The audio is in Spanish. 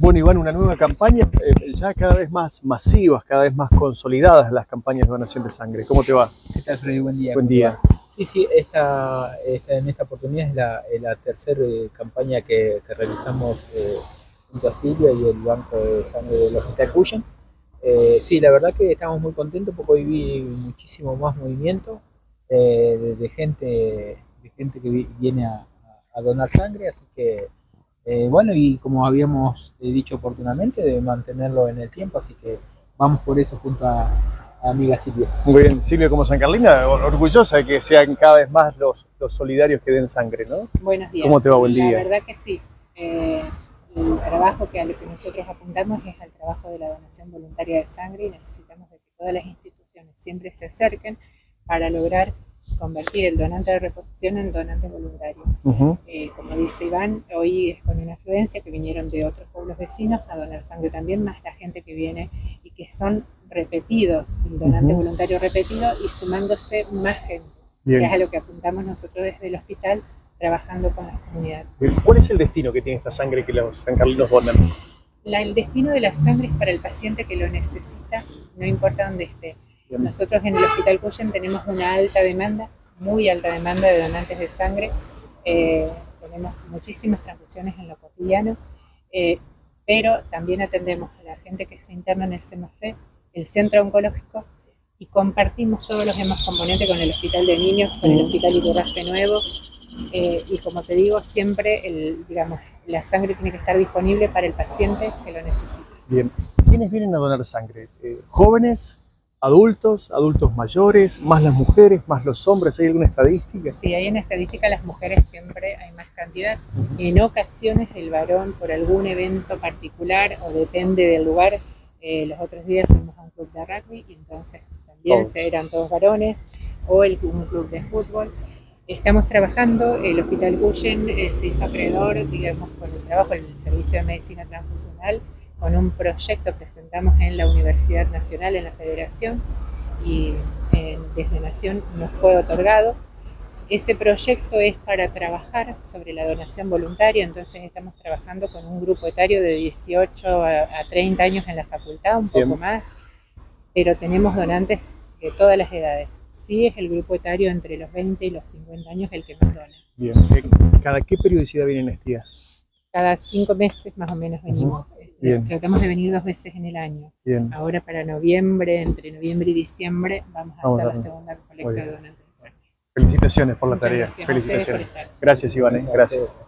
Bueno, Iván, una nueva campaña, eh, ya cada vez más masivas, cada vez más consolidadas las campañas de donación de sangre. ¿Cómo te va? ¿Qué tal, Freddy? Buen día. Buen día. Sí, sí, esta, esta, en esta oportunidad es la, la tercera eh, campaña que, que realizamos eh, junto a Silvia y el Banco de Sangre del Hospital Cuyen. Eh, sí, la verdad que estamos muy contentos porque hoy vi muchísimo más movimiento de, de gente, de gente que vi- viene a, a donar sangre, así que eh, bueno, y como habíamos eh, dicho oportunamente, de mantenerlo en el tiempo, así que vamos por eso junto a, a amiga Silvia. Muy bien, Silvia, como San Carlina, or- orgullosa de que sean cada vez más los, los solidarios que den sangre, ¿no? Buenos días. ¿Cómo te va? Buen día. La verdad que sí. Eh, el trabajo que a lo que nosotros apuntamos es al trabajo de la donación voluntaria de sangre y necesitamos de que todas las instituciones siempre se acerquen para lograr convertir el donante de reposición en donante voluntario. Ujú. Eh, como dice Iván, hoy es con una afluencia que vinieron de otros pueblos vecinos a donar sangre también, más la gente que viene y que son repetidos, el donante Ujú. voluntario repetido y sumándose más gente que es a Bien. lo que apuntamos nosotros desde el hospital trabajando con las comunidades. Bien. ¿Cuál es el destino que tiene esta sangre que los sancarlinos donan? La- el destino de la sangre es para el paciente que lo necesita, no importa dónde esté. Nosotros en el Hospital Cuyen tenemos una alta demanda, muy alta demanda de donantes de sangre. Eh, tenemos muchísimas transfusiones en lo cotidiano, eh, pero también atendemos a la gente que se interna en el CEMAFE, el Centro Oncológico, y compartimos todos los demás componentes con el Hospital de Niños, con el Mm. Hospital Iturraspe Nuevo. eh, y como te digo, siempre el, digamos, la sangre tiene que estar disponible para el paciente que lo necesita. Bien. ¿Quiénes vienen a donar sangre? ¿Jóvenes? ¿Adultos? ¿Adultos mayores? ¿Más las mujeres? ¿Más los hombres? ¿Hay alguna estadística? Sí, hay en estadística las mujeres siempre hay más cantidad. En ocasiones el varón por algún evento particular o depende del lugar. eh, los otros días fuimos a un club de rugby y entonces también se eran todos varones o el, un club de fútbol. Estamos trabajando, el Hospital Cuyen eh, se hizo acreedor, digamos, con el trabajo del Servicio de Medicina Transfusional, con un proyecto que presentamos en la Universidad Nacional, en la Federación, y eh, desde Nación nos fue otorgado. Ese proyecto es para trabajar sobre la donación voluntaria, entonces estamos trabajando con un grupo etario de 18 a, a 30 años en la facultad, un poco Bien. más, pero tenemos donantes de todas las edades. Sí es el grupo etario entre los 20 y los 50 años el que más dona. Bien. ¿Cada qué periodicidad vienen este día? Cada cinco meses más o menos venimos. Este, Bien. Tratamos de venir dos veces en el año. Bien. Ahora para noviembre, entre noviembre y diciembre, vamos a Vamos hacer a la segunda Muy colecta bien. de donantes de sangre. Felicitaciones por la Muchas tarea. gracias Felicitaciones. estar. Gracias, Iván. Gracias.